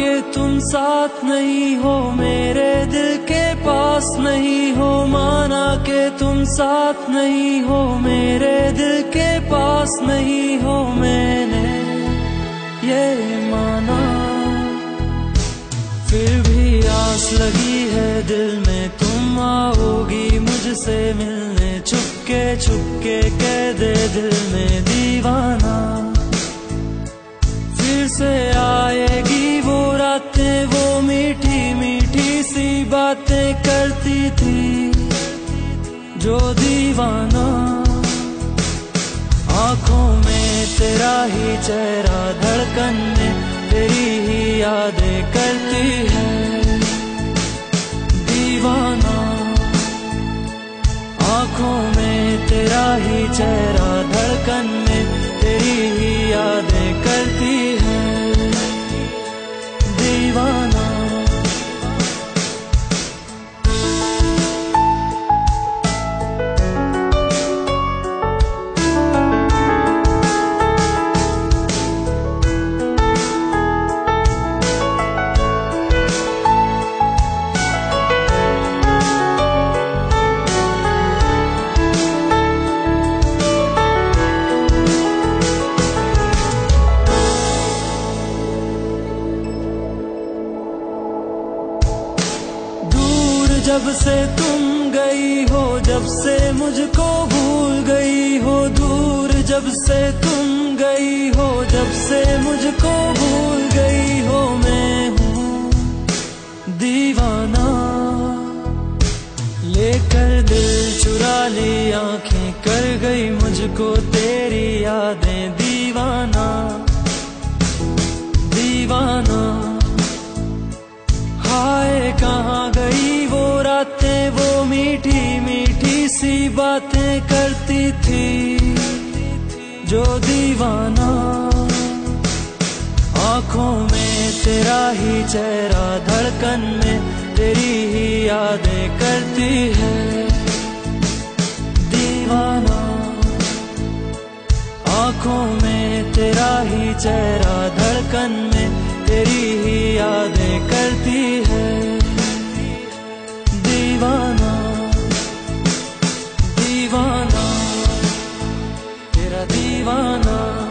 के तुम साथ नहीं हो, मेरे दिल के पास नहीं हो। माना के तुम साथ नहीं हो, मेरे दिल के पास नहीं हो। मैंने ये माना। फिर भी आस लगी है दिल में, तुम आओगी मुझसे मिलने। छुपके छुपके कह दे दिल में दीवाना। बातें करती थी, जो दीवाना। आँखों में तेरा ही चेहरा धड़कन में तेरी ही यादें करती है। दीवाना, आँखों में तेरा ही चेहरा जब से तुम गई हो, जब से मुझको भूल गई हो, दूर जब से तुम गई हो, जब से मुझको भूल गई हो, मैं हूँ दीवाना। लेकर दिल चुरा ली, आँखें कर गई मुझको तेरी यादें, दीवाना। दीवाना। हाय, कहाँ रातें वो मीठी मीठी सी बातें करती थी। जो दीवाना, आँखों में तेरा ही चेहरा, धड़कन में तेरी ही यादें करती है। दीवाना, आँखों में तेरा ही चेहरा दीवाना